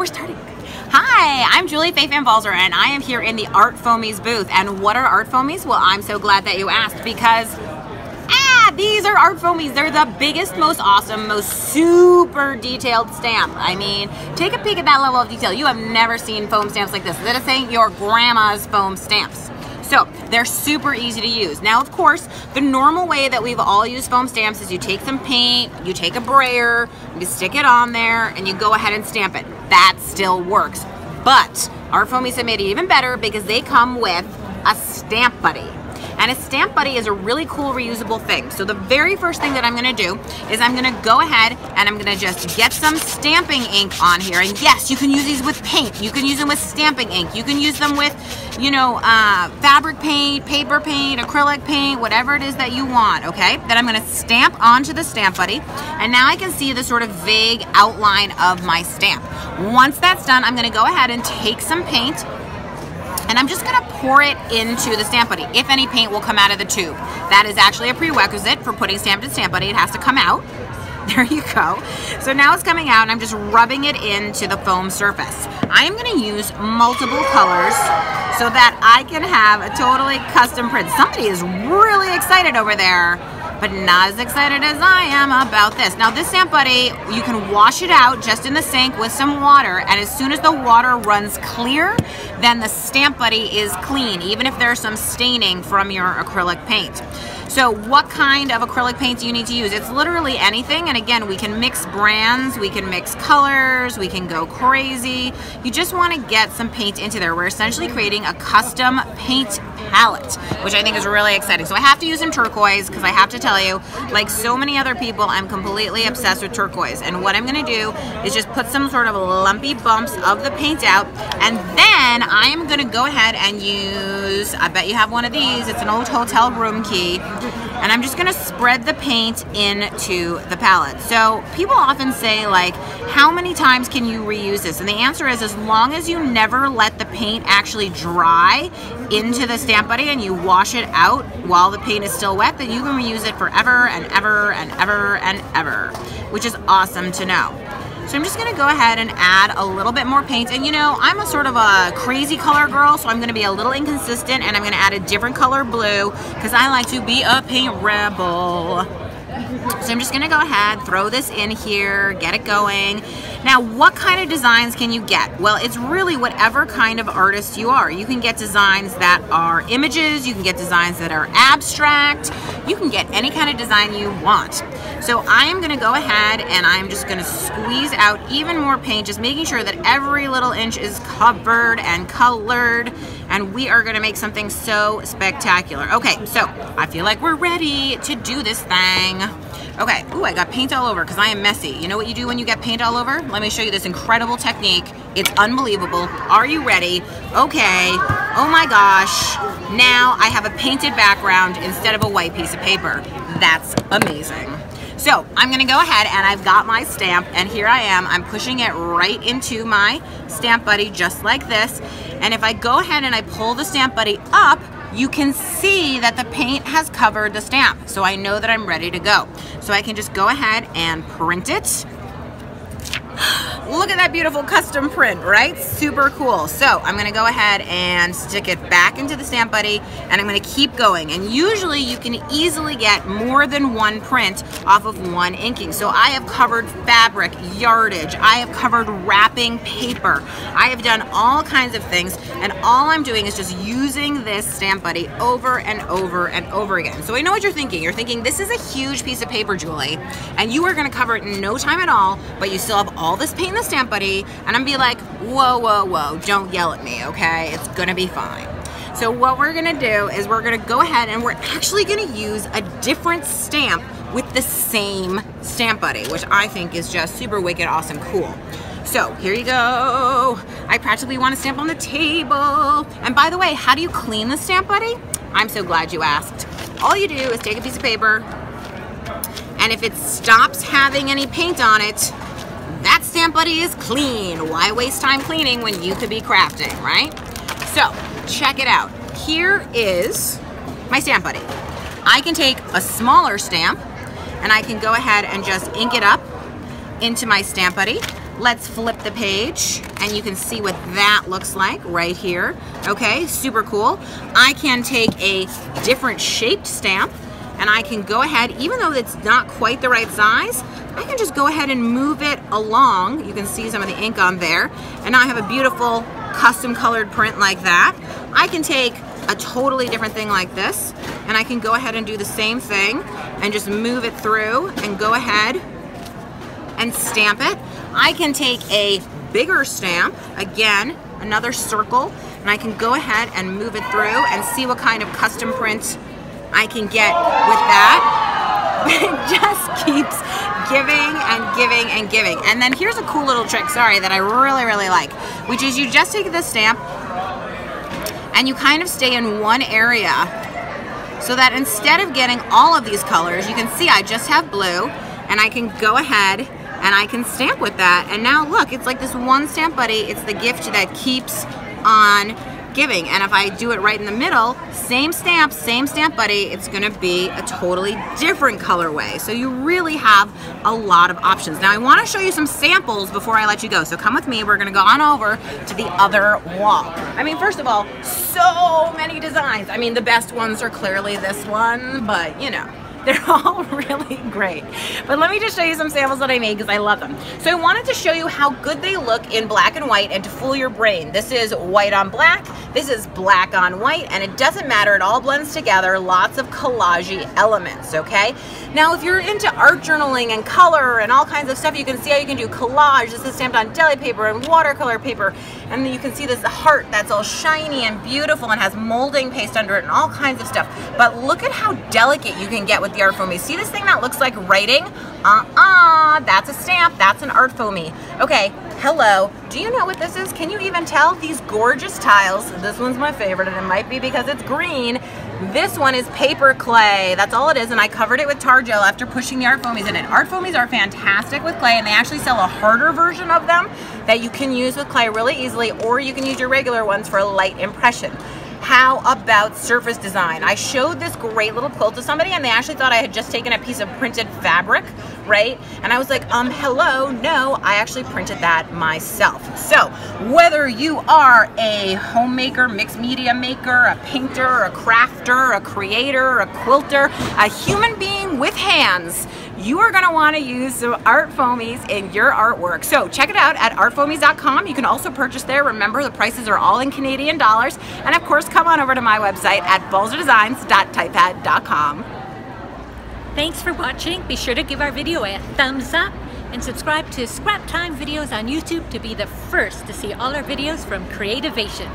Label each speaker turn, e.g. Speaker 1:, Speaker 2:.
Speaker 1: we're starting. Hi, I'm Julie Fei-Fan Balzer, and I am here in the Art Foamies booth. And what are Art Foamies? Well, I'm so glad that you asked because ah, these are Art Foamies. They're the biggest, most awesome, most super detailed stamp. I mean, take a peek at that level of detail. You have never seen foam stamps like this. This ain't your grandma's foam stamps. So they're super easy to use. Now, of course, the normal way that we've all used foam stamps is you take some paint, you take a brayer, you stick it on there, and you go ahead and stamp it. That still works. But our foamies have made it even better because they come with a stamp buddy. And a stamp buddy is a really cool reusable thing. So the very first thing that I'm gonna do is I'm gonna go ahead and I'm gonna just get some stamping ink on here. And yes, you can use these with paint. You can use them with stamping ink. You can use them with, you know, uh, fabric paint, paper paint, acrylic paint, whatever it is that you want, okay? Then I'm gonna stamp onto the stamp buddy. And now I can see the sort of vague outline of my stamp. Once that's done, I'm gonna go ahead and take some paint and I'm just gonna pour it into the Stamp Buddy, if any paint will come out of the tube. That is actually a prerequisite for putting Stamp in Stamp Buddy. It has to come out. There you go. So now it's coming out and I'm just rubbing it into the foam surface. I am gonna use multiple colors so that I can have a totally custom print. Somebody is really excited over there but not as excited as I am about this. Now this Stamp Buddy, you can wash it out just in the sink with some water, and as soon as the water runs clear, then the Stamp Buddy is clean, even if there's some staining from your acrylic paint. So what kind of acrylic paint do you need to use? It's literally anything. And again, we can mix brands, we can mix colors, we can go crazy. You just want to get some paint into there. We're essentially creating a custom paint palette, which I think is really exciting. So I have to use some turquoise because I have to tell you, like so many other people, I'm completely obsessed with turquoise. And what I'm going to do is just put some sort of lumpy bumps of the paint out. And then I'm going to go ahead and use, I bet you have one of these. It's an old hotel room key and I'm just gonna spread the paint into the palette. So people often say like, how many times can you reuse this? And the answer is as long as you never let the paint actually dry into the Stamp Buddy and you wash it out while the paint is still wet, then you can reuse it forever and ever and ever and ever, which is awesome to know. So I'm just gonna go ahead and add a little bit more paint. And you know, I'm a sort of a crazy color girl, so I'm gonna be a little inconsistent and I'm gonna add a different color blue because I like to be a paint rebel. So I'm just gonna go ahead, throw this in here, get it going. Now, what kind of designs can you get? Well, it's really whatever kind of artist you are. You can get designs that are images, you can get designs that are abstract, you can get any kind of design you want. So I'm gonna go ahead and I'm just gonna squeeze out even more paint, just making sure that every little inch is covered and colored, and we are gonna make something so spectacular. Okay, so I feel like we're ready to do this thing. Okay, ooh, I got paint all over because I am messy. You know what you do when you get paint all over? Let me show you this incredible technique. It's unbelievable. Are you ready? Okay, oh my gosh. Now I have a painted background instead of a white piece of paper. That's amazing. So I'm gonna go ahead and I've got my stamp and here I am. I'm pushing it right into my Stamp Buddy just like this. And if I go ahead and I pull the Stamp Buddy up, you can see that the paint has covered the stamp. So I know that I'm ready to go. So I can just go ahead and print it Look at that beautiful custom print, right? Super cool. So I'm gonna go ahead and stick it back into the Stamp Buddy and I'm gonna keep going. And usually you can easily get more than one print off of one inking. So I have covered fabric, yardage, I have covered wrapping paper. I have done all kinds of things and all I'm doing is just using this Stamp Buddy over and over and over again. So I know what you're thinking. You're thinking this is a huge piece of paper, Julie, and you are gonna cover it in no time at all, but you still have all this paint Stamp Buddy, and I'm be like, whoa, whoa, whoa, don't yell at me, okay? It's gonna be fine. So what we're gonna do is we're gonna go ahead and we're actually gonna use a different stamp with the same Stamp Buddy, which I think is just super wicked, awesome, cool. So here you go. I practically want to stamp on the table. And by the way, how do you clean the Stamp Buddy? I'm so glad you asked. All you do is take a piece of paper, and if it stops having any paint on it, Stamp Buddy is clean. Why waste time cleaning when you could be crafting, right? So, check it out. Here is my Stamp Buddy. I can take a smaller stamp and I can go ahead and just ink it up into my Stamp Buddy. Let's flip the page and you can see what that looks like right here. Okay, super cool. I can take a different shaped stamp and I can go ahead, even though it's not quite the right size, I can just go ahead and move it along. You can see some of the ink on there. And now I have a beautiful custom colored print like that. I can take a totally different thing like this and I can go ahead and do the same thing and just move it through and go ahead and stamp it. I can take a bigger stamp, again, another circle, and I can go ahead and move it through and see what kind of custom print I can get with that. it just keeps giving and giving and giving. And then here's a cool little trick, sorry, that I really, really like, which is you just take the stamp and you kind of stay in one area so that instead of getting all of these colors, you can see I just have blue and I can go ahead and I can stamp with that. And now look, it's like this one stamp buddy. It's the gift that keeps on giving. And if I do it right in the middle, same stamp, same stamp buddy, it's gonna be a totally different colorway. So you really have a lot of options. Now I wanna show you some samples before I let you go. So come with me, we're gonna go on over to the other wall. I mean, first of all, so many designs. I mean, the best ones are clearly this one, but you know, they're all really great. But let me just show you some samples that I made because I love them. So I wanted to show you how good they look in black and white and to fool your brain. This is white on black, this is black on white, and it doesn't matter, it all blends together, lots of collage elements, okay? Now if you're into art journaling and color and all kinds of stuff, you can see how you can do collage. This is stamped on deli paper and watercolor paper, and you can see this heart that's all shiny and beautiful and has molding paste under it and all kinds of stuff. But look at how delicate you can get with the art foamy. See this thing that looks like writing? Uh-uh, that's a stamp, that's an art foamy. Okay, hello, do you know what this is? Can you even tell? These gorgeous tiles, this one's my favorite and it might be because it's green. This one is paper clay, that's all it is, and I covered it with tar gel after pushing the art foamies in it. Art foamies are fantastic with clay and they actually sell a harder version of them that you can use with clay really easily or you can use your regular ones for a light impression. How about surface design? I showed this great little quilt to somebody and they actually thought I had just taken a piece of printed fabric, right? And I was like, um, hello, no, I actually printed that myself. So whether you are a homemaker, mixed media maker, a painter, a crafter, a creator, a quilter, a human being with hands, you are gonna wanna use some art foamies in your artwork. So check it out at artfoamies.com. You can also purchase there. Remember, the prices are all in Canadian dollars. And of course, come on over to my website at balzerdesigns.typepad.com.
Speaker 2: Thanks for watching. Be sure to give our video a thumbs up and subscribe to Scrap Time videos on YouTube to be the first to see all our videos from Creativation.